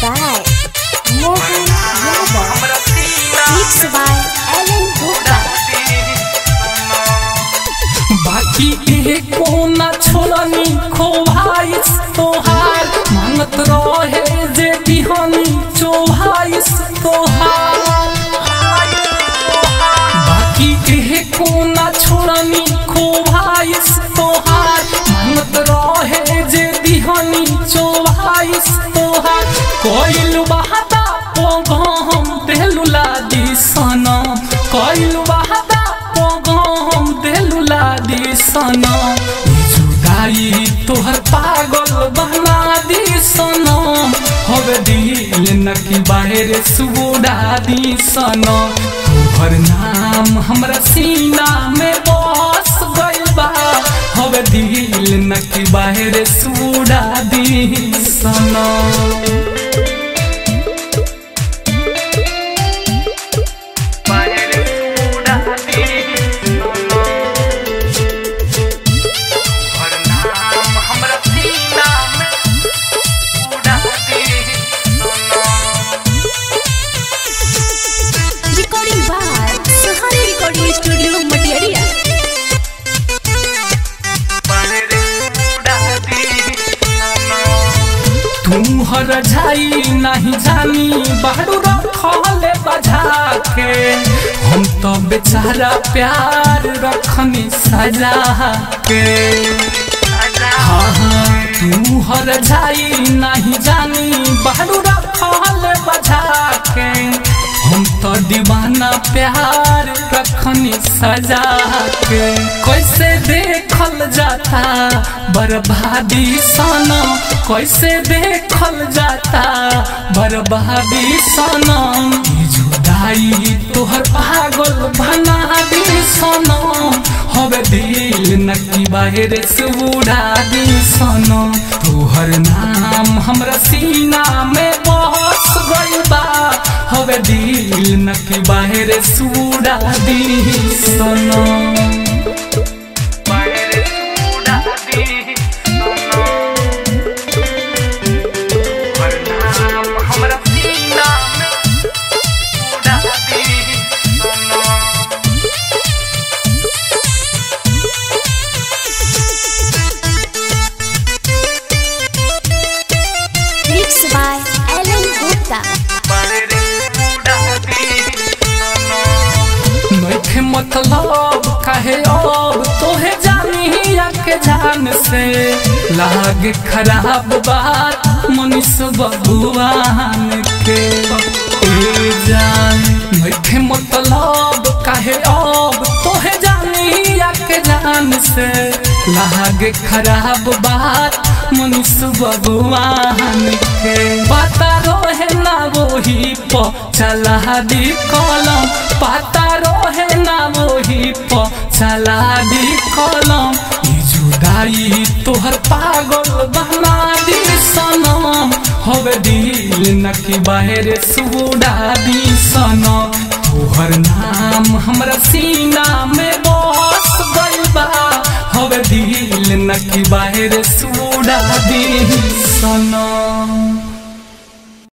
by Mohan Yadav. Mixed by Alan Gupta. बाकी कोइल बहादा पोगो हम देलुला दी सनम कोइल बहादा पोगो हम देलुला दी जुदाई तोहर पागल बना दी सनम हवे दिल नकी बाहर सुबुड़ा दी सनम तोहर नाम हमरा सीना में बस गइल बा। हवे दिल नकी बाहर सुबुड़ा दी तू जाई नहीं जानी बाड़ू रखले बजा के हम तो बेचारा प्यार रखनी सजा के हाँ हाँ जाई नहीं जानी बाड़ू रखले बजा के हम तो दीवाना प्यार रखनी सजा के कैसे देखल जाता? बर्बादी सनम कैसे देखल जाता? बर्बादी सनम ई जुदाई तोहर पागल बना दी सनम हवे दिल नकी बाहर से उड़ा दी सनम तोहर नाम हमरा सीना में बस गइल बा। हवे दिल नकी बाहर सूड़ा दी सनम के जान से। लाग खराब बात मनीष बबुआन के। ए जान नइखे मतलब काहे अब तोहे जानी के जान से। लाग खराब बात मनीष बबुआन के। पता रोहे ना वही प चला दी कलम। पता रोहे ना वही प चला दी कलम। ई जुदाई तोहर पागल बना दी सनम हवे दिल नकी बाहर सुड़ा दी सनम तोहर नाम हमरा सीना में बस गइल बा। हवे दिल नकी बाहर सुड़ा दी सनम